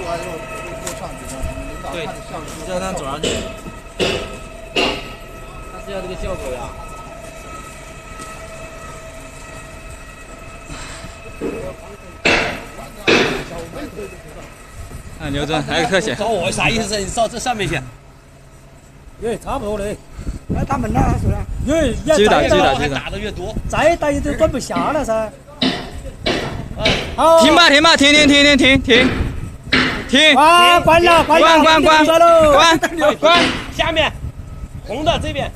低。对，叫他走上去，他是要这个效果呀。啊，刘真，还有特写。找我啥意思？你到这上面去。耶，差不多嘞。来打门了，他说的。耶，越打，继续打，继续打。打的越多，再打一都关不下了噻。好。停吧，停吧，停停停停停停。停！啊，关了，关关关关关关，下面红的这边。